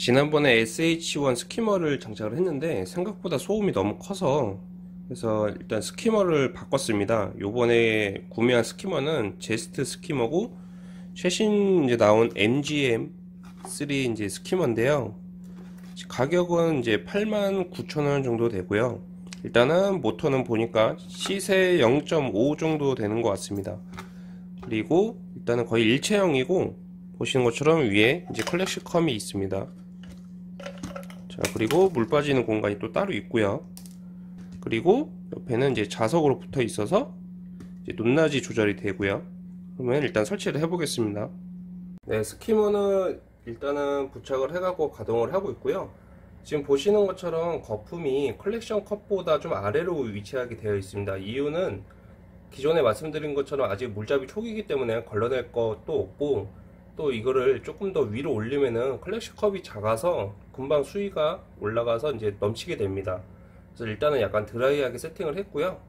지난번에 SH1 스키머를 장착을 했는데 생각보다 소음이 너무 커서 그래서 일단 스키머를 바꿨습니다. 요번에 구매한 스키머는 제스트 스키머고 최신 이제 나온 MGM3 이제 스키머인데요. 가격은 이제 89,000원 정도 되고요. 일단은 모터는 보니까 시세 0.5 정도 되는 것 같습니다. 그리고 일단은 거의 일체형이고 보시는 것처럼 위에 이제 클래식 컴이 있습니다. 자 그리고 물 빠지는 공간이 또 따로 있고요. 그리고 옆에는 이제 자석으로 붙어 있어서 이제 높낮이 조절이 되고요. 그러면 일단 설치를 해 보겠습니다. 네 skimmer는 일단은 부착을 해가고 가동을 하고 있고요. 지금 보시는 것처럼 거품이 컬렉션 컵보다 좀 아래로 위치하게 되어 있습니다. 이유는 기존에 말씀드린 것처럼 아직 물잡이 초기이기 때문에 걸러낼 것도 없고 또 이거를 조금 더 위로 올리면은 클래식 컵이 작아서 금방 수위가 올라가서 이제 넘치게 됩니다. 그래서 일단은 약간 드라이하게 세팅을 했고요.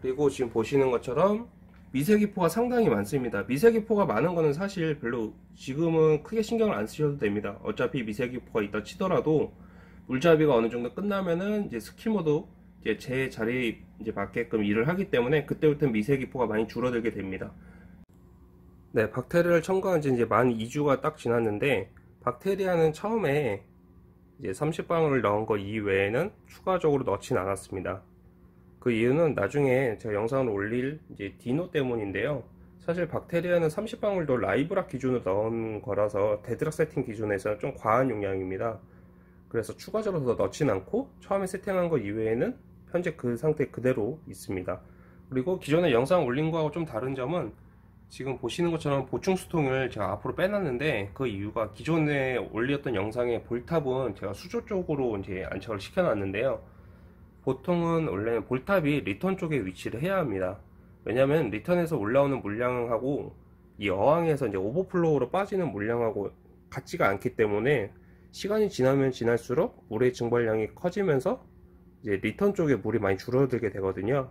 그리고 지금 보시는 것처럼 미세기포가 상당히 많습니다. 미세기포가 많은 거는 사실 별로 지금은 크게 신경을 안 쓰셔도 됩니다. 어차피 미세기포가 있다 치더라도 물잡이가 어느 정도 끝나면은 이제 스키머도 이제 제 자리에 이제 맞게끔 일을 하기 때문에 그때부터 미세기포가 많이 줄어들게 됩니다. 네, 박테리아를 첨가한 지 이제 만 2주가 딱 지났는데 박테리아는 처음에 이제 30방울을 넣은 거 이외에는 추가적으로 넣진 않았습니다. 그 이유는 나중에 제가 영상을 올릴 이제 dino 때문인데요. 사실 박테리아는 30방울 도 live rock 기준으로 넣은 거라서 dead rock 세팅 기준에서 좀 과한 용량입니다. 그래서 추가적으로 더 넣진 않고 처음에 세팅한 거 이외에는 현재 그 상태 그대로 있습니다. 그리고 기존에 영상 올린 거하고 좀 다른 점은 지금 보시는 것처럼 보충 수통을 제가 앞으로 빼놨는데 그 이유가 기존에 올렸던 영상의 ball tap은 제가 수조 쪽으로 이제 안착을 시켜놨는데요. 보통은 원래 ball tap이 return 쪽에 위치를 해야 합니다. 왜냐하면 return에서 올라오는 물량하고 이 어항에서 이제 오버플로우로 빠지는 물량하고 같지가 않기 때문에 시간이 지나면 지날수록 물의 증발량이 커지면서 이제 return 쪽에 물이 많이 줄어들게 되거든요.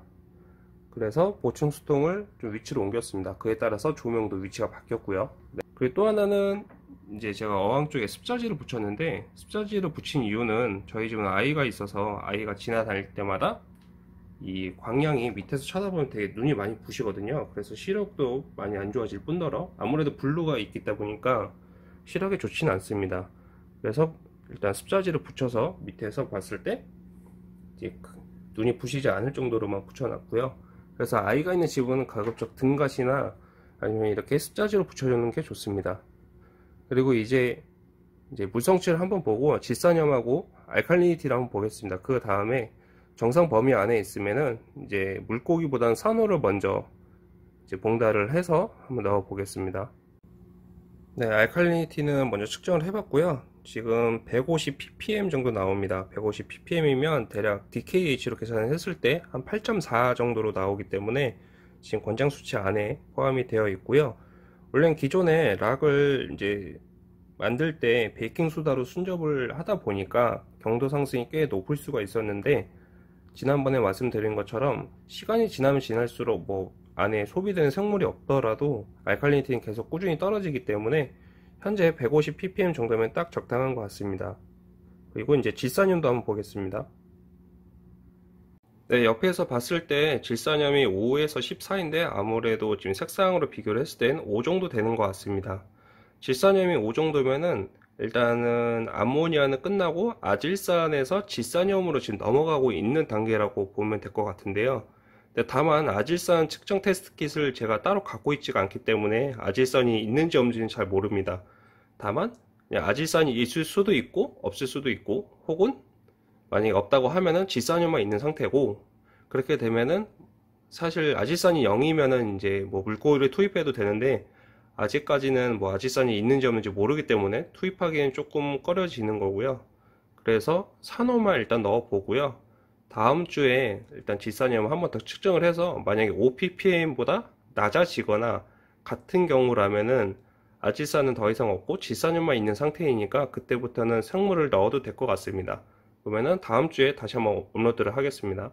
그래서 보충 수통을 좀 위치로 옮겼습니다. 그에 따라서 조명도 위치가 바뀌었고요. 네. 그리고 또 하나는 이제 제가 어항 쪽에 습자지를 붙였는데 습자지를 붙인 이유는 저희 집은 아이가 있어서 아이가 지나다닐 때마다 이 광량이 밑에서 쳐다보면 되게 눈이 많이 부시거든요. 그래서 시력도 많이 안 좋아질 뿐더러 아무래도 blue가 있다 보니까 시력에 좋지는 않습니다. 그래서 일단 습자지를 붙여서 밑에서 봤을 때 눈이 부시지 않을 정도로만 붙여놨고요. 그래서 아이가 있는 집은 가급적 등갓이나 아니면 이렇게 습자지로 붙여주는 게 좋습니다. 그리고 이제 이제 물성치를 한번 보고 질산염하고 알칼리니티를 한번 보겠습니다. 그 다음에 정상 범위 안에 있으면은 이제 물고기보다는 산호를 먼저 이제 봉달을 해서 한번 넣어 보겠습니다. 네, 알칼리니티는 먼저 측정을 해봤고요. 지금 150 ppm 정도 나옵니다. 150 ppm이면 대략 DKH로 계산을 했을 때 한 8.4 정도로 나오기 때문에 지금 권장 수치 안에 포함이 되어 있고요. 원래는 기존에 락을 이제 만들 때 베이킹 소다로 순접을 하다 보니까 경도 상승이 꽤 높을 수가 있었는데 지난번에 말씀드린 것처럼 시간이 지나면 지날수록 뭐 안에 소비되는 생물이 없더라도 알칼리니티는 계속 꾸준히 떨어지기 때문에 현재 150ppm 정도면 딱 적당한 것 같습니다. 그리고 이제 질산염도 한번 보겠습니다. 네, 옆에서 봤을 때 질산염이 5에서 14인데 아무래도 지금 색상으로 비교를 했을 땐 5 정도 되는 것 같습니다. 질산염이 5 정도면은 일단은 암모니아는 끝나고 아질산에서 질산염으로 지금 넘어가고 있는 단계라고 보면 될 것 같은데요. 다만 아질산 측정 테스트 킷을 제가 따로 갖고 있지가 않기 때문에 아질산이 있는지 없는지는 잘 모릅니다. 다만 아질산이 있을 수도 있고 없을 수도 있고 혹은 만약에 없다고 하면은 질산염만 있는 상태고 그렇게 되면은 사실 아질산이 0이면은 이제 뭐 물고기를 투입해도 되는데 아직까지는 뭐 아질산이 있는지 없는지 모르기 때문에 투입하기엔 조금 꺼려지는 거고요. 그래서 산호만 일단 넣어 보고요. 다음 주에 일단 질산염 한번 더 측정을 해서 만약에 5ppm보다 낮아지거나 같은 경우라면은 아질산은 더 이상 없고 질산염만 있는 상태이니까 그때부터는 생물을 넣어도 될 것 같습니다. 그러면은 다음 주에 다시 한번 업로드를 하겠습니다.